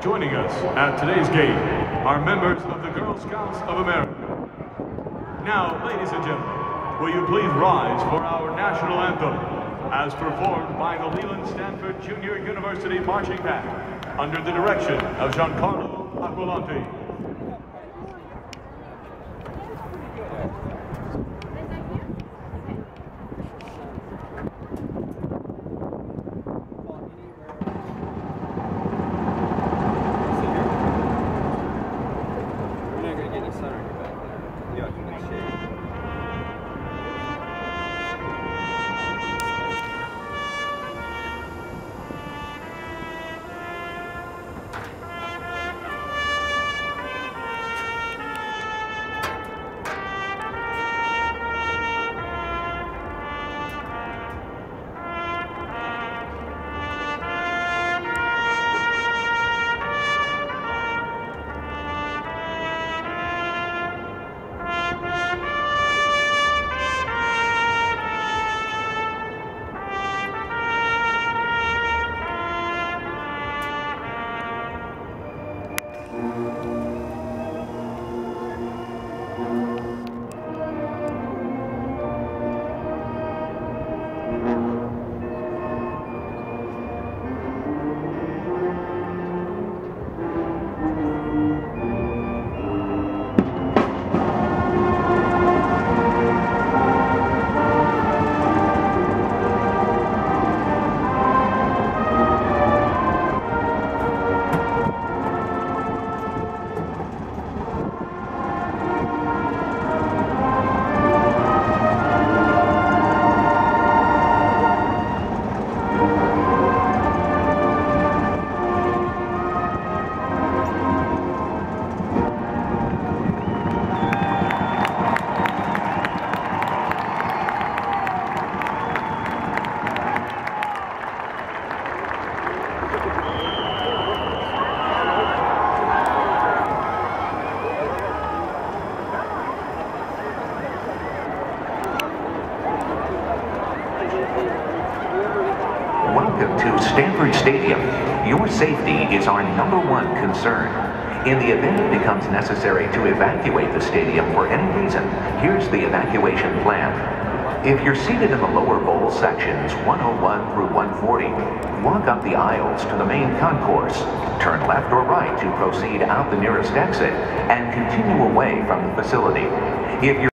Joining us at today's game are members of the Girl Scouts of America. Now, ladies and gentlemen, will you please rise for our national anthem as performed by the Leland Stanford Junior University Marching Band under the direction of Giancarlo Aquilante. Welcome to Stanford Stadium. Your safety is our number one concern. In the event it becomes necessary to evacuate the stadium for any reason, here's the evacuation plan. If you're seated in the lower bowl sections 101 through 140, walk up the aisles to the main concourse, turn left or right to proceed out the nearest exit, and continue away from the facility. If you're